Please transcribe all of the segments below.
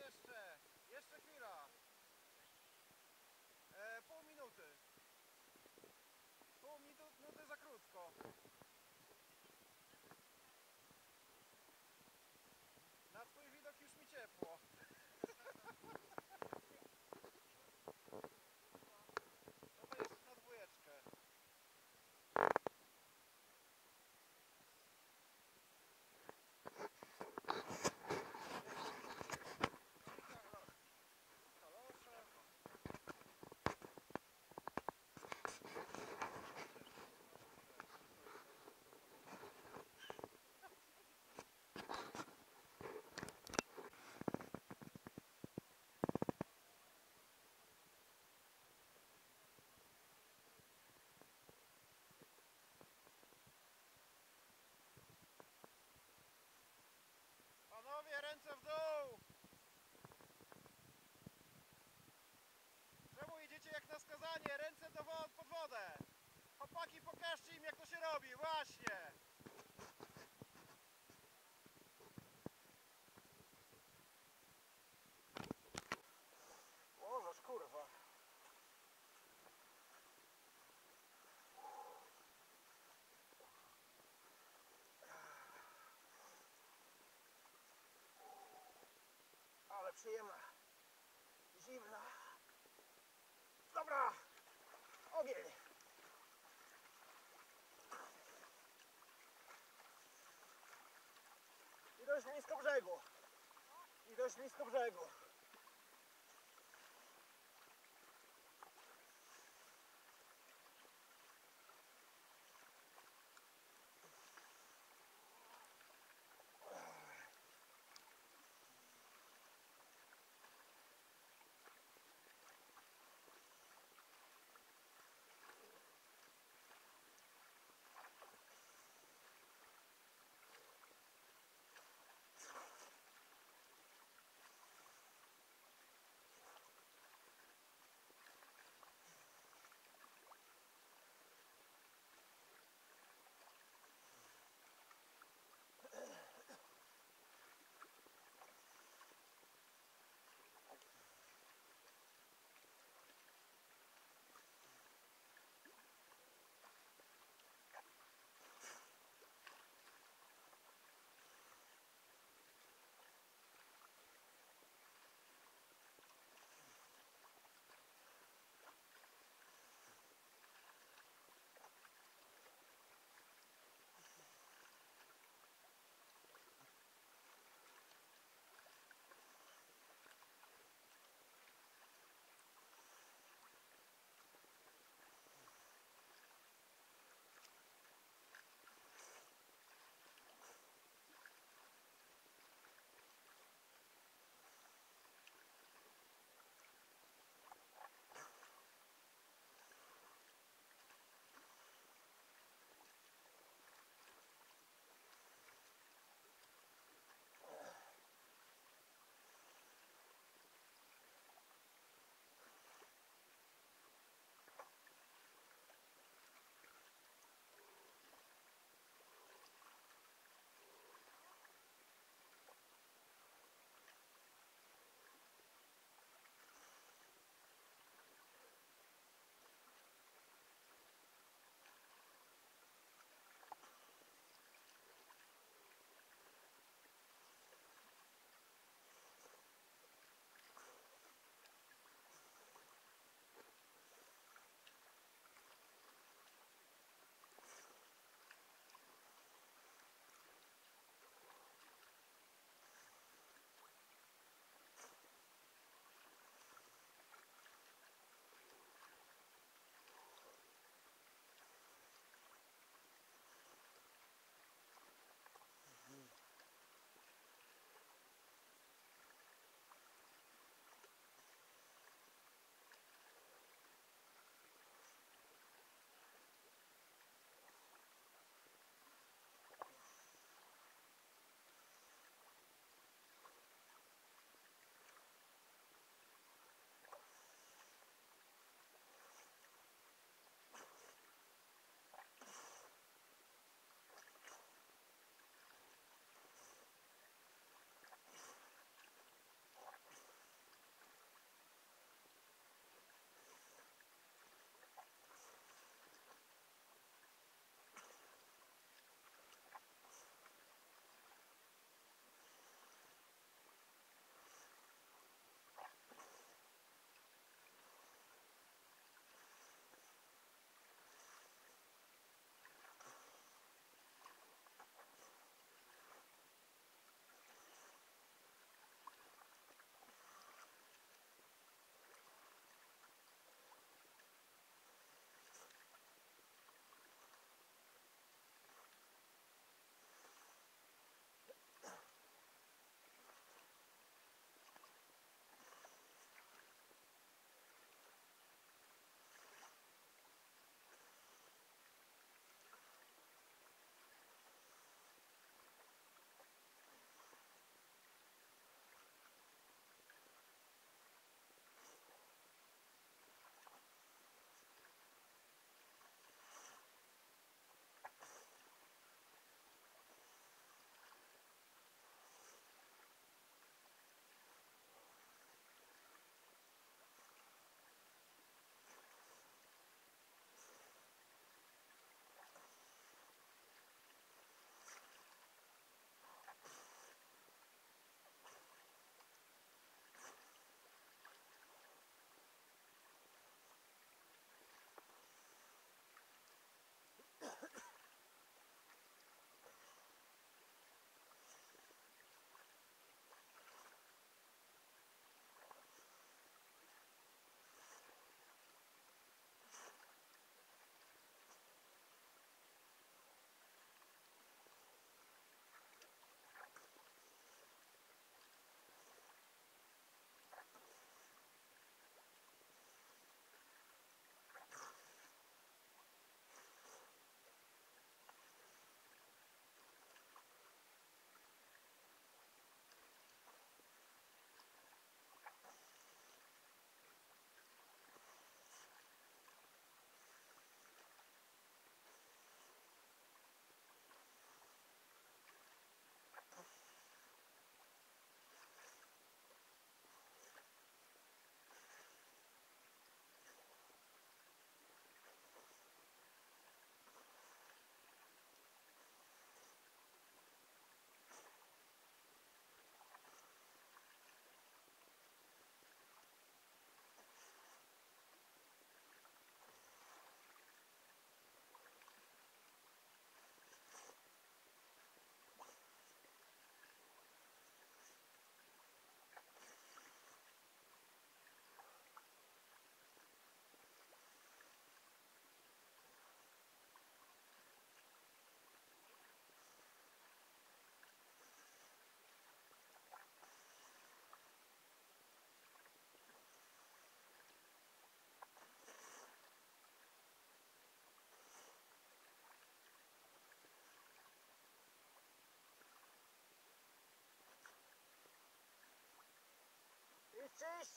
jeszcze. Jeszcze chwila. E, pół minuty. Pół minuty, za krótko. Na twój widok już mi ciepło. Robi, właśnie! Możesz, kurwa. Ale przyjemna. doszli do brzegu.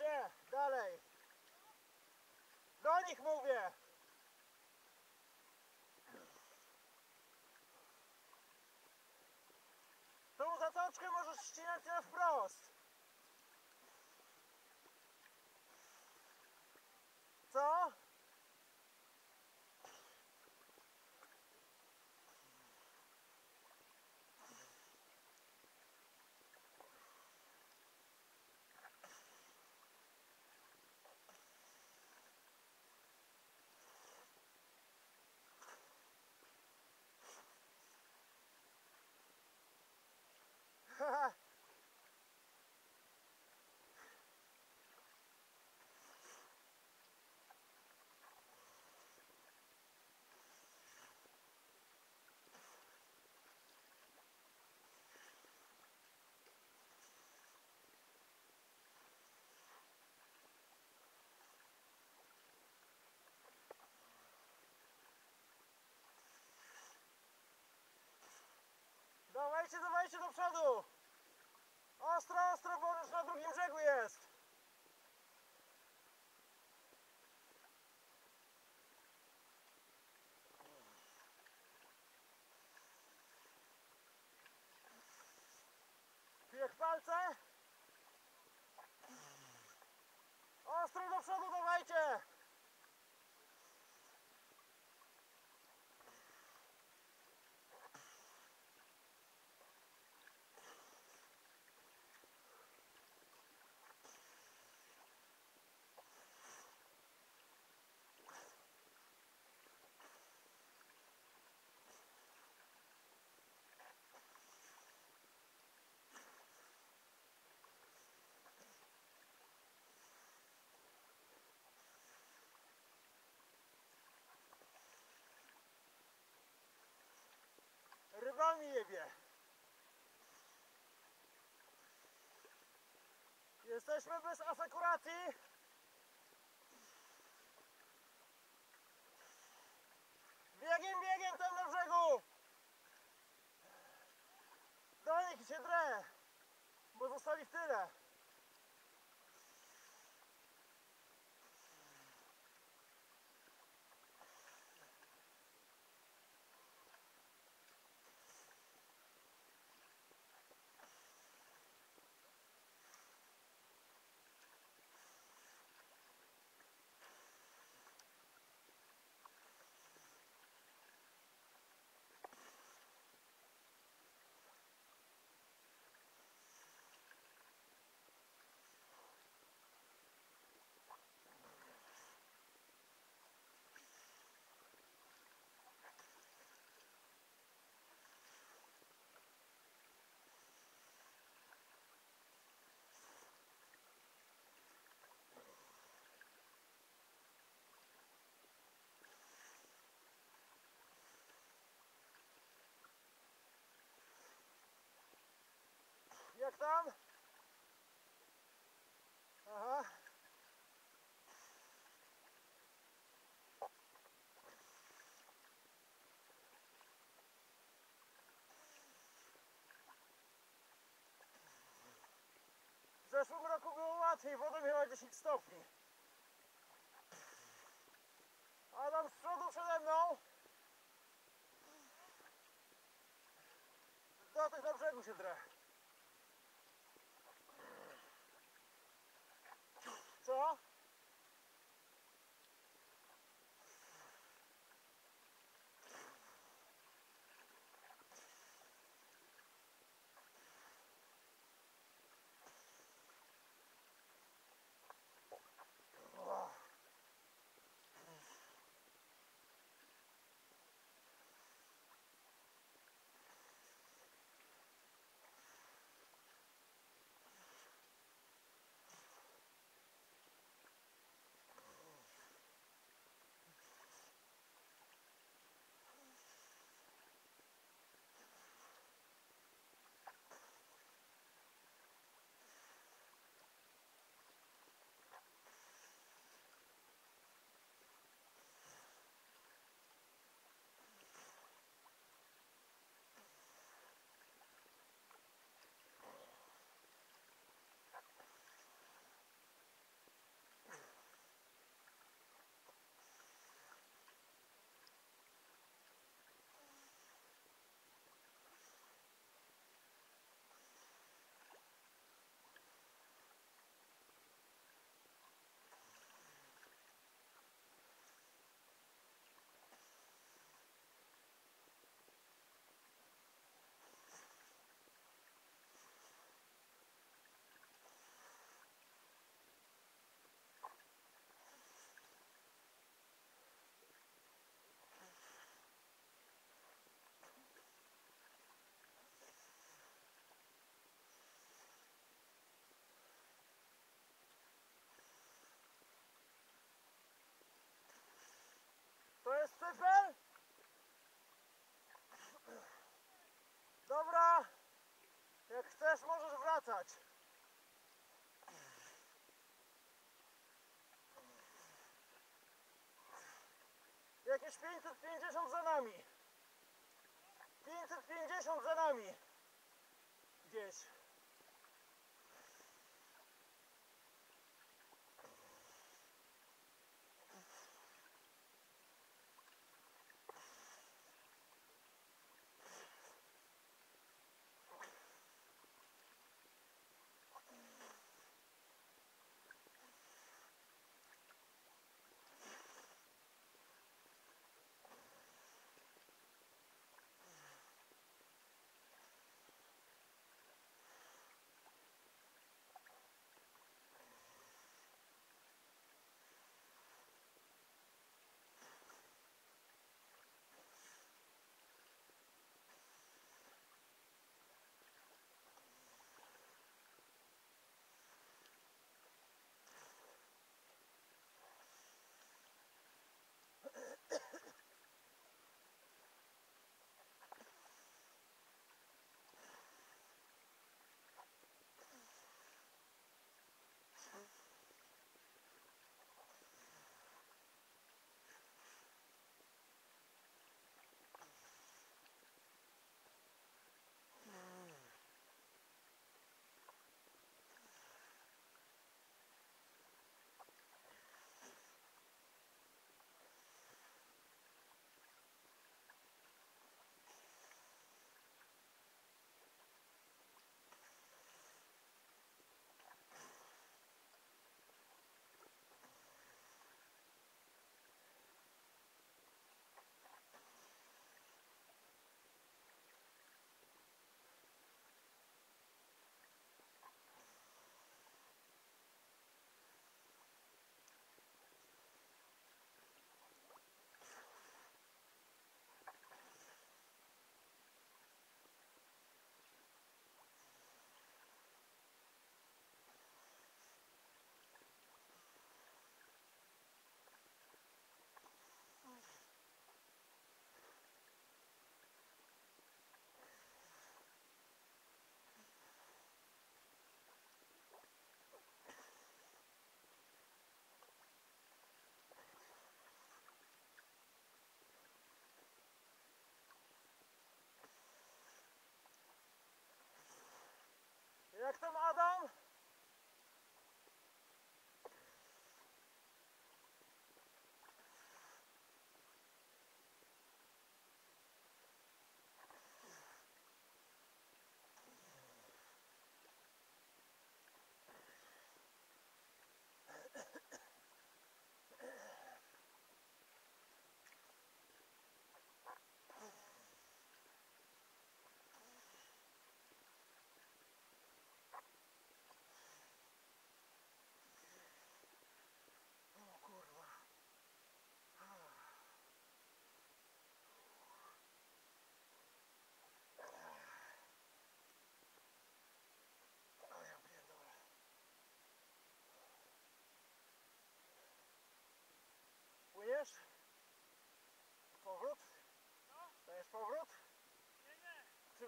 Się! Dalej! Do nich mówię! Tą zatoczkę możesz ścinać na wprost. Dawajcie, dawajcie do przodu! Ostro, ostro, bo już na drugim brzegu jest! Jak palce? Ostro do przodu dawajcie! Jesteśmy bez asekuracji. Biegiem, biegiem tam na brzegu. Nich się drę, bo zostali w tyle. Jak tam? Aha. W zeszłym roku było łatwiej, woda miała 10 stopni. Adam z przodu przede mną. Do tych na brzegu się drę. Też możesz wracać. Jakieś 550 za nami. 550 za nami. Gdzieś.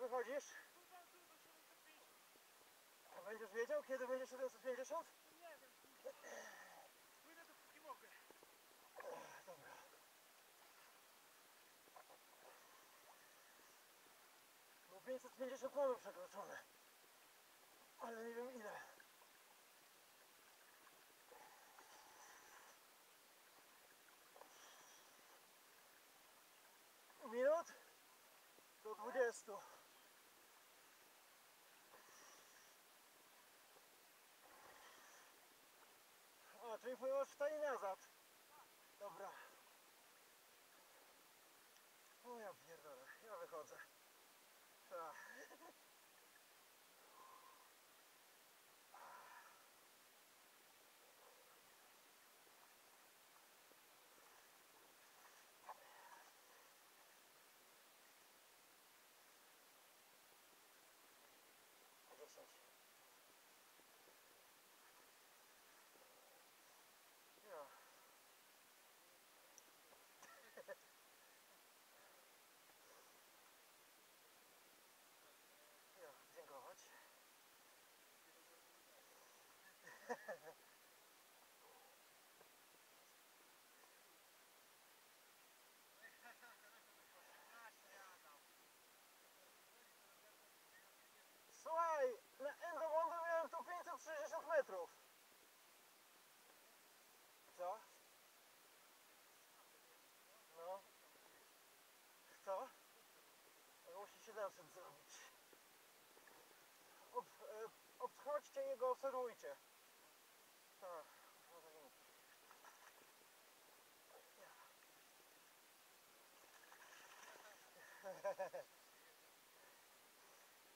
Wychodzisz? tu tam tu do 750. A będziesz wiedział kiedy będzie 750? No nie wiem, płynę dopóki mogę. Dobra. Bo 550 mamy przekroczone. Ale nie wiem ile. Minut? Do 20. Czyli płynąłeś 4 nazad. 700 zrobić. Ob, e, obchodźcie jego, obserwujcie. Tak.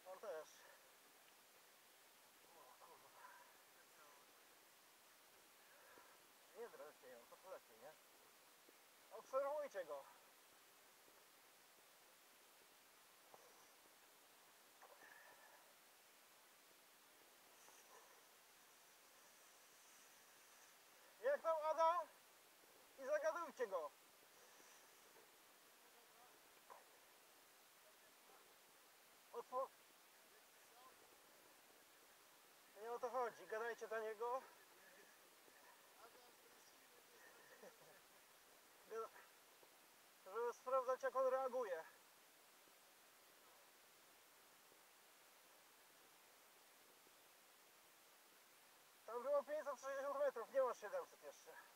On też. O kurwa. Nie dręcie ją, to lepiej, nie? Obserwujcie go. Jak tam Adam? I zagadujcie go. Otwór... Nie o to chodzi, gadajcie do niego. Żeby sprawdzać jak on reaguje. Tam było 560 metrów, nie ma 700 jeszcze.